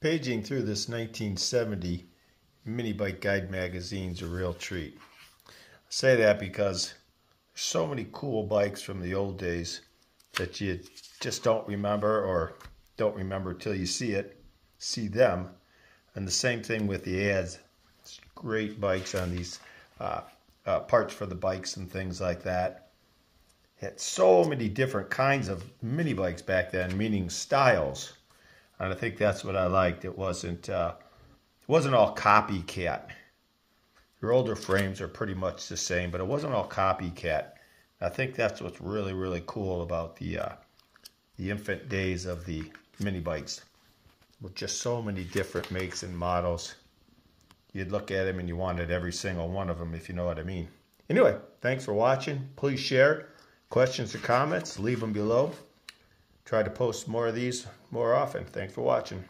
Paging through this 1970 mini bike guide magazine's a real treat. I say that because there's so many cool bikes from the old days that you just don't remember or don't remember till you see it, see them. And the same thing with the ads. It's great bikes on these uh, uh, parts for the bikes and things like that. Had so many different kinds of mini bikes back then, meaning styles and I think that's what I liked. It wasn't uh, it wasn't all copycat. Your older frames are pretty much the same, but it wasn't all copycat. I think that's what's really really cool about the uh, the infant days of the mini bikes. With just so many different makes and models. You'd look at them and you wanted every single one of them, if you know what I mean. Anyway, thanks for watching. Please share. Questions or comments, leave them below try to post more of these more often. Thanks for watching.